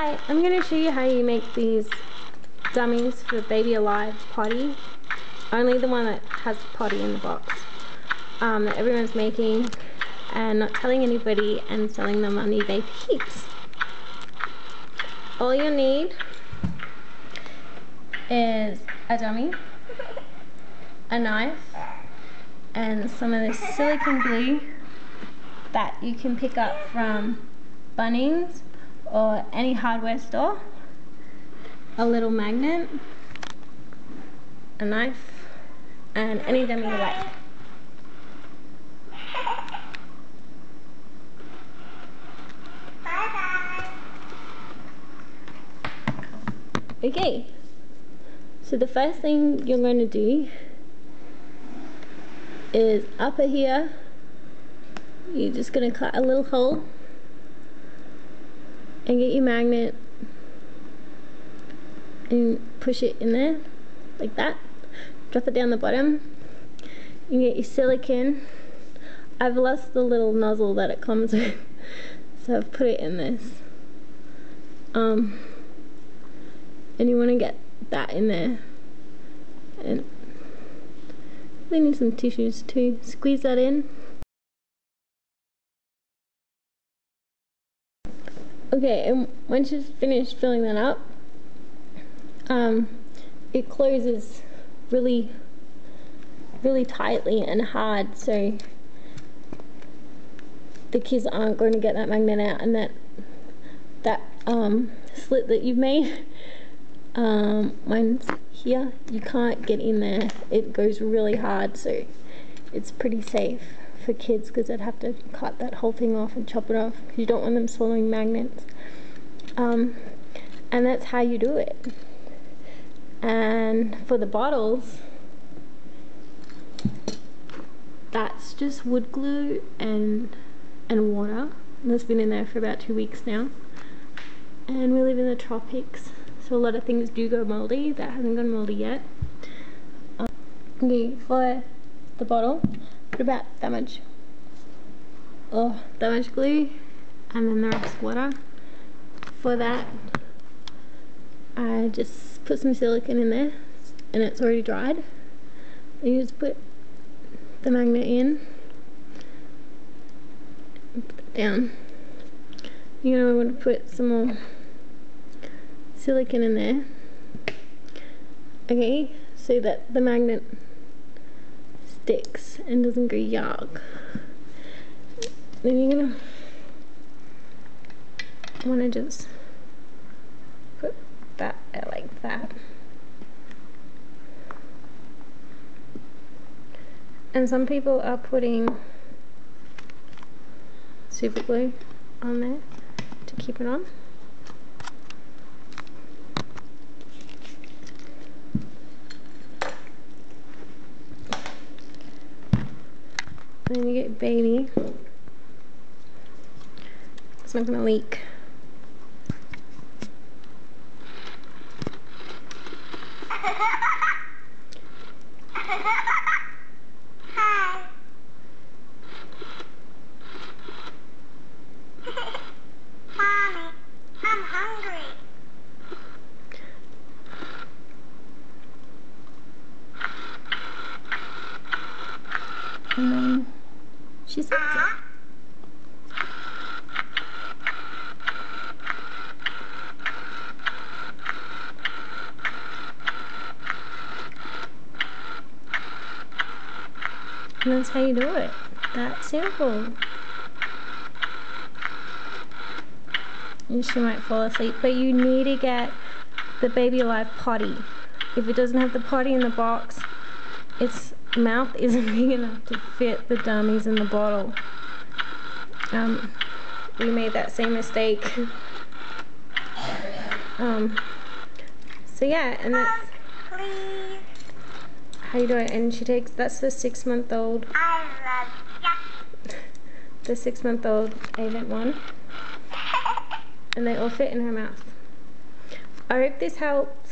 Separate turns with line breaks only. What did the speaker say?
Hi, I'm going to show you how you make these dummies for Baby Alive potty. Only the one that has potty in the box. Um, that everyone's making and not telling anybody and selling them on eBay heaps. All you need is a dummy, a knife, and some of this silicone glue that you can pick up from Bunnings or any hardware store, a little magnet, a knife, and any dummy you like. Okay, so the first thing you're going to do is up here, you're just going to cut a little hole and get your magnet and push it in there like that. Drop it down the bottom. You get your silicone. I've lost the little nozzle that it comes with so I've put it in this. Um, and you want to get that in there. And we need some tissues too. Squeeze that in Okay, and once you've finished filling that up, um, it closes really, really tightly and hard, so the kids aren't going to get that magnet out, and that that um, slit that you've made, um, mine's here, you can't get in there. It goes really hard, so it's pretty safe for kids because they'd have to cut that whole thing off and chop it off you don't want them swallowing magnets. Um, and that's how you do it. And for the bottles that's just wood glue and and water. And it's been in there for about two weeks now. And we live in the tropics so a lot of things do go moldy that hasn't gone moldy yet. Um, okay for the bottle put about that much. Oh that much glue and then the rest water. For that I just put some silicone in there and it's already dried. You just put the magnet in put it down. You know gonna want to put some more silicone in there. Okay so that the magnet sticks and doesn't go yuck. Then you're gonna want to just put that like that. And some people are putting super glue on there to keep it on. then you get baby. It's not gonna leak.
Mommy, I'm hungry.
And then she it. Uh-huh. And that's how you do it. That simple. And she might fall asleep, but you need to get the Baby Alive potty. If it doesn't have the potty in the box, its mouth isn't big enough to fit the dummies in the bottle. Um, we made that same mistake. Um, so yeah, and that's
Please.
how you do it. And she takes, that's the six month old,
I love ya.
the six month old Avent one. And they all fit in her mouth. I hope this helped.